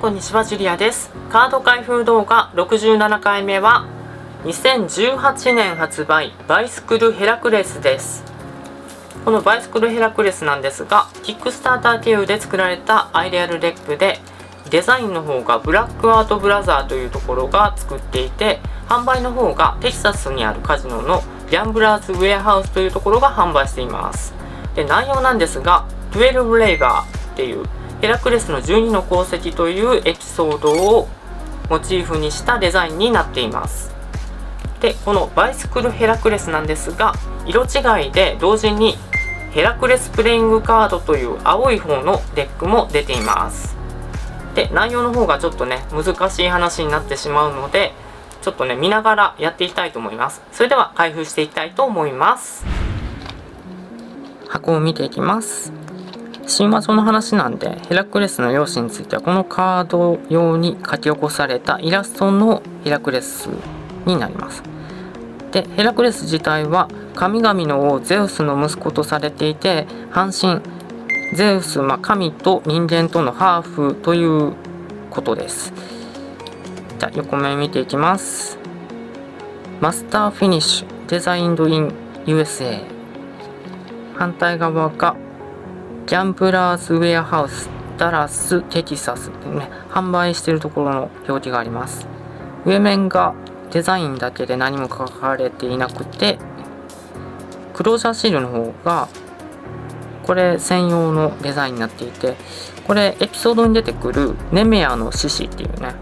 こんにちはジュリアです。カード開封動画67回目は2018年発売バイスクルヘラクレスです。このバイスクルヘラクレスなんですがキックスターター経由で作られたアイデアルデックでデザインの方がブラックアートブラザーというところが作っていて販売の方がテキサスにあるカジノのギャンブラーズウェアハウスというところが販売しています。で内容なんですが12レイバーっていうヘラクレスの12の功績というエピソードをモチーフにしたデザインになっています。でこのバイスクルヘラクレスなんですが色違いで同時にヘラクレスプレイングカードという青い方のデックも出ています。で内容の方がちょっとね難しい話になってしまうのでちょっとね見ながらやっていきたいと思います。それでは開封していきたいと思います。箱を見ていきます。神話上の話なんでヘラクレスの容姿についてはこのカード用に書き起こされたイラストのヘラクレスになります。でヘラクレス自体は神々の王ゼウスの息子とされていて半身ゼウス、まあ、神と人間とのハーフということです。じゃあ横面見ていきます。マスターフィニッシュデザインドイン USA 反対側がギャンブラーズウェアハウスダラステキサスってね販売してるところの表記があります。上面がデザインだけで何も書かれていなくてクロージャーシールの方がこれ専用のデザインになっていてこれエピソードに出てくるネメアの獅子っていうね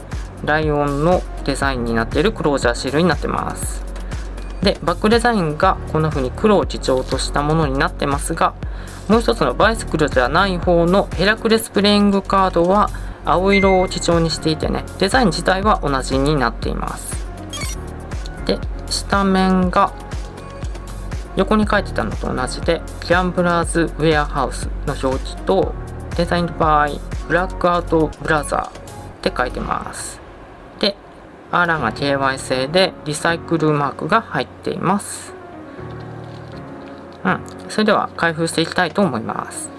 ライオンのデザインになっているクロージャーシールになってます。でバックデザインがこんな風に黒を基調としたものになってますがもう一つのバイスクルじゃない方のヘラクレスプレイングカードは青色を基調にしていてねデザイン自体は同じになっています。で下面が横に書いてたのと同じでギャンブラーズウェアハウスの表記とデザインの場合ブラックアウトブラザーって書いてます。アーラが KY 製でリサイクルマークが入っています。うん、それでは開封していきたいと思います。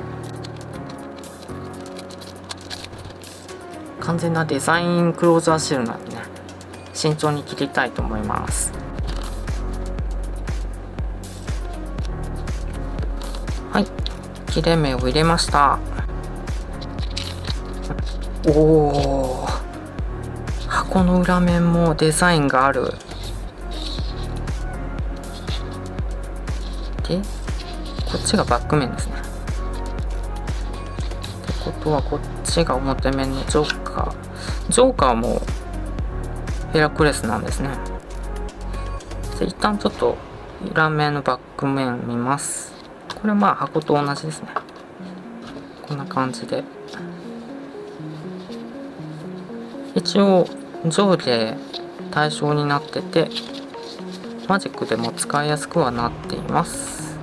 完全なデザインクローザーシールなんでね。慎重に切りたいと思います。はい。切れ目を入れました。おお箱の裏面もデザインがある。でこっちがバック面ですね。ってことはこっちが表面のジョーカー。ジョーカーもヘラクレスなんですね。で一旦ちょっと裏面のバック面見ます。これまあ箱と同じですね。こんな感じで。一応上下対象になっててマジックでも使いやすくはなっています。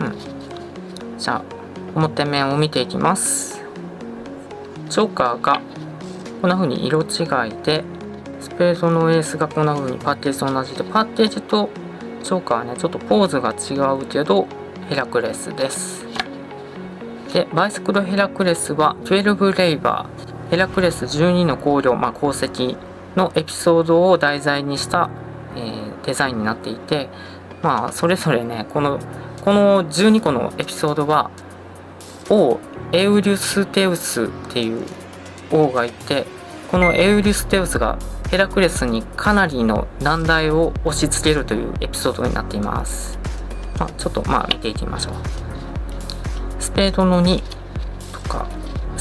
うん。じゃあ表面を見ていきます。ジョーカーがこんな風に色違いでスペードのエースがこんな風にパッケージと同じでパッケージとジョーカーはねちょっとポーズが違うけどヘラクレスです。でバイスクルヘラクレスは12レイバーヘラクレス12の香料、まあ、鉱石のエピソードを題材にした、えー、デザインになっていてまあそれぞれねこのこの12個のエピソードは王エウリュステウスっていう王がいてこのエウリュステウスがヘラクレスにかなりの難題を押し付けるというエピソードになっています、まあ、ちょっとまあ見ていきましょう。スペードの2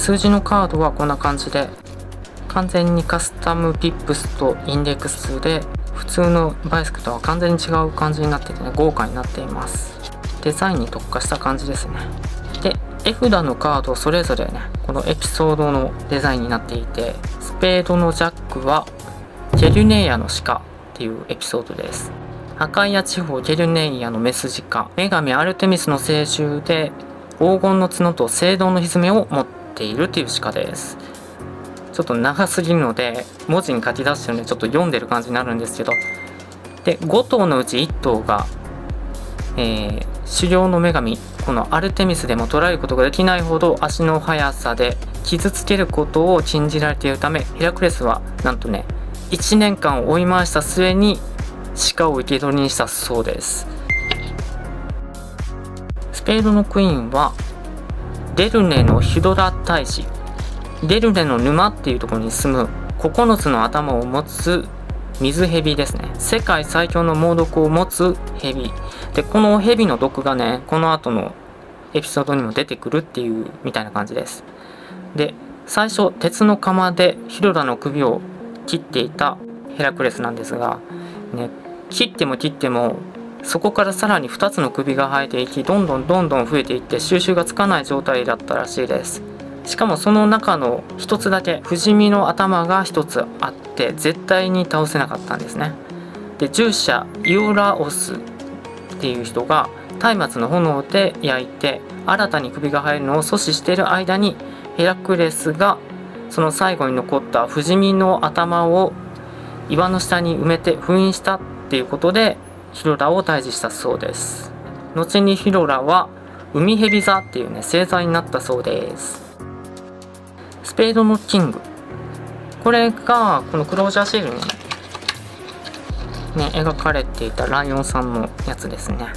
数字のカードはこんな感じで完全にカスタムピップスとインデックスで普通のバイスクとは完全に違う感じになっててね豪華になっています。デザインに特化した感じですね。で絵札のカードそれぞれねこのエピソードのデザインになっていてスペードのジャックはジェルネイアの鹿っていうエピソードです。アカイア地方ゲルネイアのメスジカ女神アルテミスの聖獣で黄金の角と聖堂の蹄を持ってているという鹿です。ちょっと長すぎるので文字に書き出してるのでちょっと読んでる感じになるんですけど。で5頭のうち1頭が、えー、狩猟の女神このアルテミスでも捉えることができないほど足の速さで傷つけることを禁じられているためヘラクレスはなんとね1年間追い回した末に鹿を生け捕りにしたそうです。スペードのクイーンはデルネのヒドラ大使。デルネの沼っていうところに住む。9つの頭を持つ水蛇ですね。世界最強の猛毒を持つ蛇。でこの蛇の毒がねこの後のエピソードにも出てくるっていうみたいな感じです。で最初鉄の釜でヒロラの首を切っていたヘラクレスなんですが、ね、切っても切ってもそこからさらに2つの首が生えていきどんどんどんどん増えていって収集がつかない状態だったらしいです。しかもその中の1つだけ不死身の頭が1つあって絶対に倒せなかったんですね。で従者イオラオスっていう人が松明の炎で焼いて新たに首が生えるのを阻止している間にヘラクレスがその最後に残った不死身の頭を岩の下に埋めて封印したっていうことでヒロラを退治したそうです。後にヒロラは海蛇座っていうね星座になったそうです。スペードのキング。これがこのクロージャーシールにね描かれていたライオンさんのやつですね。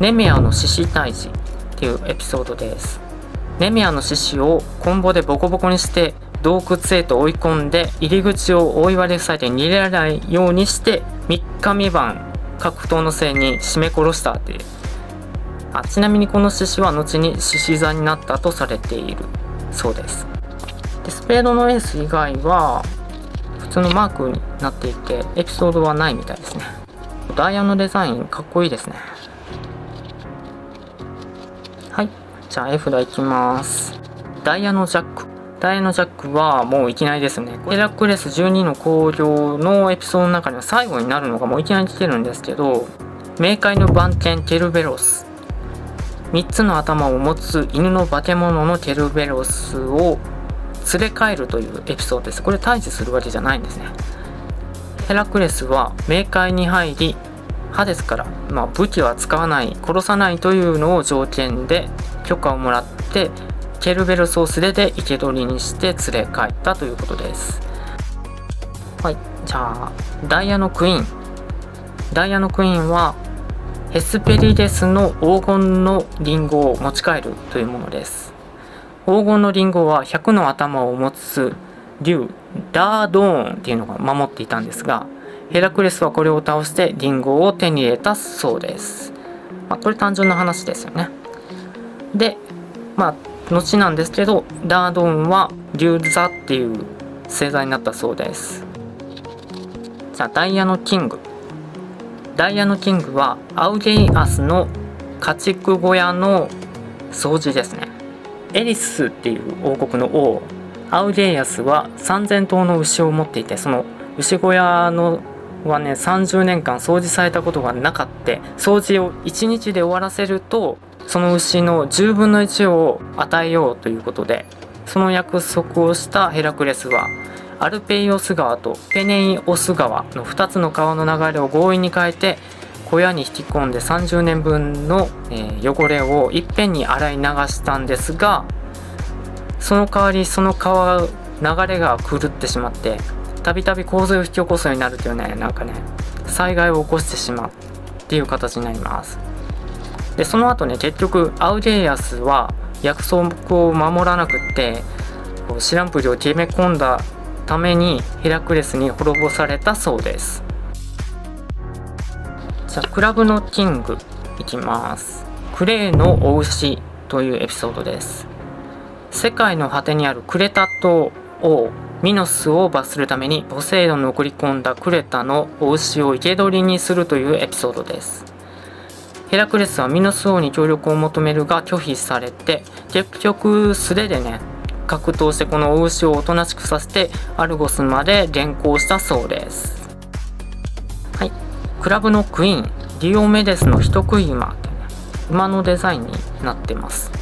ネメアの獅子退治っていうエピソードです。ネメアの獅子をコンボでボコボコにして洞窟へと追い込んで入り口を大岩で塞いで逃げられないようにして3日3晩格闘のせいに絞め殺したっていう。あちなみにこの獅子は後に獅子座になったとされているそうです。でスペードのエース以外は普通のマークになっていてエピソードはないみたいですね。ダイヤのデザインかっこいいですね。はいじゃあ絵札いきます。ダイヤのジャック。ダイヤのジャックはもういきなりですねヘラクレス12の工業のエピソードの中には最後になるのがもういきなり来てるんですけど冥界の番犬ケルベロス3つの頭を持つ犬の化け物のケルベロスを連れ帰るというエピソードです。これ退治するわけじゃないんですね。ヘラクレスは冥界に入り、ハデスから、まあ、武器は使わない、殺さないというのを条件で許可をもらって、ケルベロスを素手で生け捕りにして連れ帰ったということです。はい、じゃあ、ダイヤのクイーン。ダイヤのクイーンはヘスペリデスの黄金のリンゴを持ち帰るというものです黄金のリンゴは100の頭を持つ竜ダードーンっていうのが守っていたんですがヘラクレスはこれを倒してリンゴを手に入れたそうです、まあ、これ単純な話ですよねでまあ後なんですけどダードンは竜座っていう星座になったそうです。じゃあダイヤのキング。ダイヤのキングはアウゲイアスの家畜小屋の掃除ですね。エリスっていう王国の王。アウゲイアスは3000頭の牛を持っていてその牛小屋のはね30年間掃除されたことがなかった。掃除を1日で終わらせるとその牛の10分の1を与えようということでその約束をしたヘラクレスはアルペイオス川とペネイオス川の2つの川の流れを強引に変えて小屋に引き込んで30年分の、え汚れをいっぺんに洗い流したんですがその代わりその川流れが狂ってしまってたびたび洪水を引き起こすようになるというねなんかね災害を起こしてしまうっていう形になります。でその後ね結局アウデイアスは約束を守らなくって知らんぷりを決め込んだためにヘラクレスに滅ぼされたそうです。じゃあクラブのキングいきます。クレイのお牛というエピソードです。世界の果てにあるクレタ島をミノスを罰するためにポセイドンの送り込んだクレタのお牛を生け捕りにするというエピソードです。ヘラクレスはミノス王に協力を求めるが拒否されて結局素手でね格闘してこのお牛をおとなしくさせてアルゴスまで連行したそうです。はい。クラブのクイーンディオメデスの人食い馬馬のデザインになってます。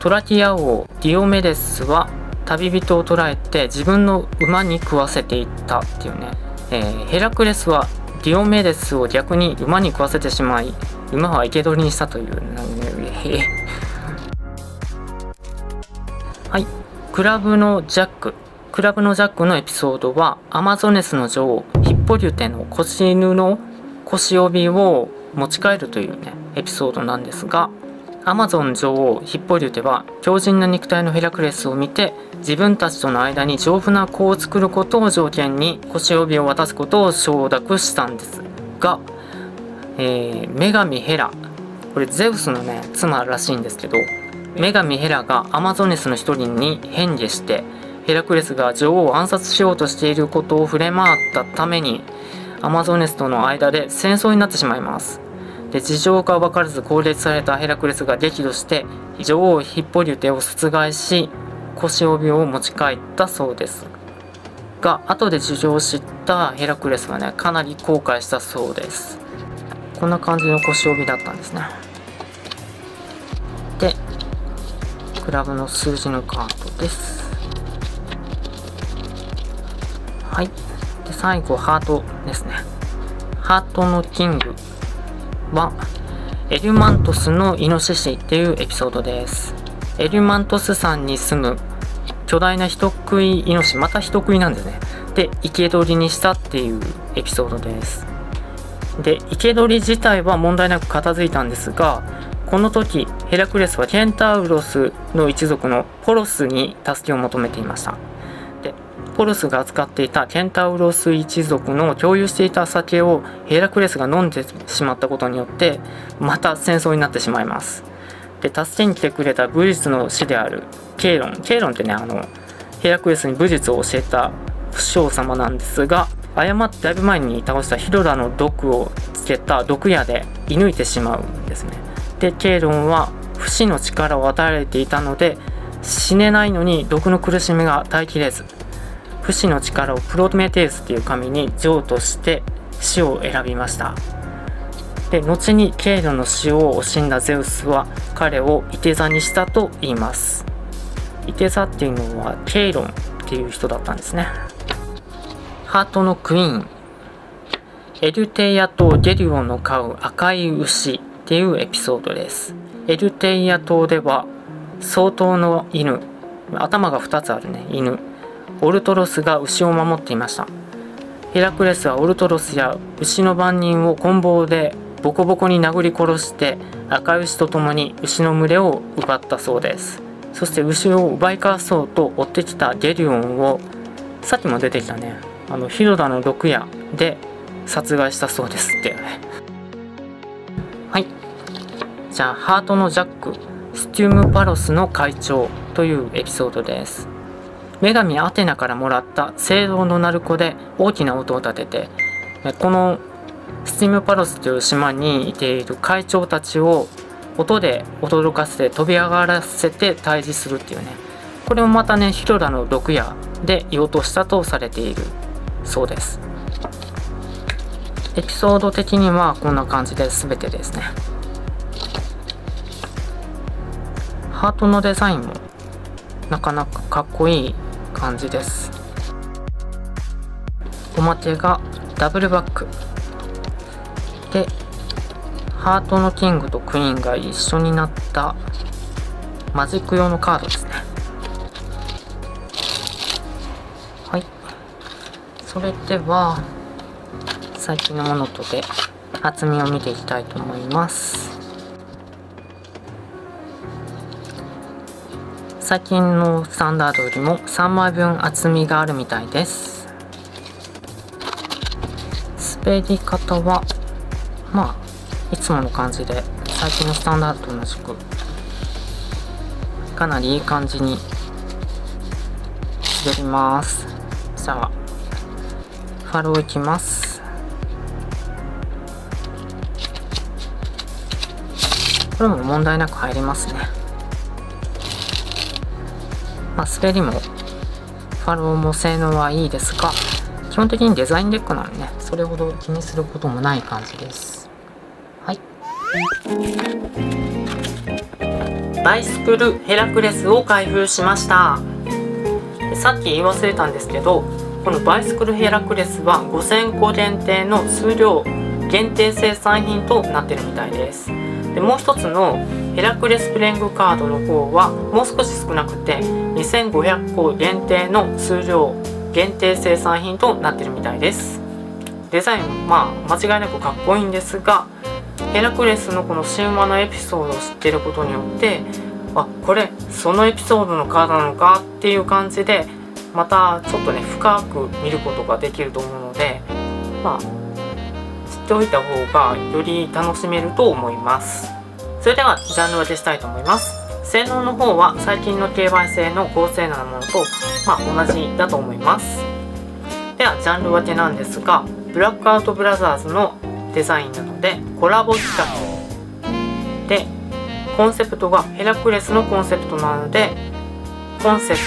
トラキア王ディオメデスは旅人を捕らえて自分の馬に食わせていったっていうね、えー、ヘラクレスはディオメデスを逆に馬に食わせてしまい馬は生け捕りにしたという。はい。クラブのジャック。クラブのジャックのエピソードはアマゾネスの女王ヒッポリュテの腰犬の腰帯を持ち帰るというねエピソードなんですがアマゾン女王ヒッポリュテは強靭な肉体のヘラクレスを見て自分たちとの間に丈夫な子を作ることを条件に腰帯を渡すことを承諾したんです。が、えー、女神ヘラ。これゼウスのね妻らしいんですけど女神ヘラがアマゾネスの一人に変化してヘラクレスが女王を暗殺しようとしていることを触れ回ったためにアマゾネスとの間で戦争になってしまいます。で事情が分からず攻撃されたヘラクレスが激怒して女王ヒッポリュテを殺害し腰帯を持ち帰ったそうです。が後で事情を知ったヘラクレスはねかなり後悔したそうです。こんな感じの腰帯だったんですね。でクラブの数字のカードです。はい。で最後ハートですね。ハートのキング。はエリュマントスのイノシシっていうエピソードです。エリュマントス山に住む巨大な人食いイノシシまた人食いなんですね。で生け捕りにしたっていうエピソードです。で生け捕り自体は問題なく片付いたんですがこの時ヘラクレスはケンタウロスの一族のポロスに助けを求めていました。ポルスが扱っていたケンタウロス一族の共有していた酒をヘラクレスが飲んでしまったことによってまた戦争になってしまいます。で助けに来てくれた武術の師であるケイロン。ケイロンってねあのヘラクレスに武術を教えた不将様なんですが誤ってだいぶ前に倒したヒロラの毒をつけた毒矢で射抜いてしまうんですね。でケイロンは不死の力を与えられていたので死ねないのに毒の苦しみが耐えきれず不死の力をプロトメテウスっていう神に譲渡して死を選びました。で後にケイロの死を惜しんだゼウスは彼をいて座にしたと言います。いて座っていうのはケイロンっていう人だったんですね。ハートのクイーン。エルテイアとゲリオンの飼う赤い牛っていうエピソードです。エルテイア島では相当の犬頭が2つあるね犬。オルトロスが牛を守っていました。ヘラクレスはオルトロスや牛の番人を棍棒でボコボコに殴り殺して赤牛と共に牛の群れを奪ったそうです。そして牛を奪い返そうと追ってきたゲリオンをさっきも出てきたね。あのヒロダの毒矢で殺害したそうですって。はい。じゃあハートのジャックステュームパロスの会長というエピソードです。女神アテナからもらった聖堂の鳴子で大きな音を立ててこのスティムパロスという島にいている会長たちを音で驚かせて飛び上がらせて退治するっていうね。これもまたねヒロラの毒矢で言おうとしたとされている。そうです。エピソード的にはこんな感じで全てですね。ハートのデザインもなかなかかっこいい感じです。表がダブルバック。でハートのキングとクイーンが一緒になったマジック用のカードですね。はい。それでは最近のものとで厚みを見ていきたいと思います。最近のスタンダードよりも3枚分厚みがあるみたいです。滑り方はまあいつもの感じで最近のスタンダードと同じくかなりいい感じに滑ります。じゃあファローいきます。これも問題なく入りますね。まあ、滑りもファローも性能はいいですが基本的にデザインデックなのでねそれほど気にすることもない感じです。はい。バイスクルヘラクレスを開封しました。さっき言い忘れたんですけどこのバイスクルヘラクレスは5000個限定の数量限定生産品となってるみたいです。でもう一つのヘラクレスプレングカードの方はもう少し少なくて2500個限定の数量限定生産品となってるみたいです。デザインまあ間違いなくかっこいいんですがヘラクレスのこの神話のエピソードを知ってることによってあこれそのエピソードのカードなのかっていう感じでまたちょっとね深く見ることができると思うのでまあ知っておいた方がより楽しめると思います。それではジャンル分けしたいと思います。性能の方は最近の競売性の高性能なものと、まあ、同じだと思います。ではジャンル分けなんですがブラックアウトブラザーズのデザインなのでコラボ企画。でコンセプトがヘラクレスのコンセプトなのでコンセプ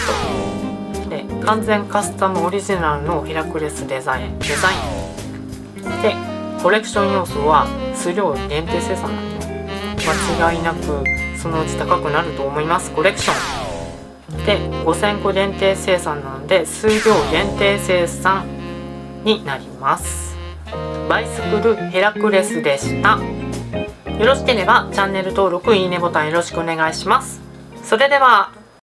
ト。で完全カスタムオリジナルのヘラクレスデザイン。デザイン。でコレクション要素は数量限定生産なんで間違いなくそのうち高くなると思います。コレクション。で5000個限定生産なので数量限定生産になります。バイスクルヘラクレスでした。よろしければチャンネル登録いいねボタンよろしくお願いします。それでは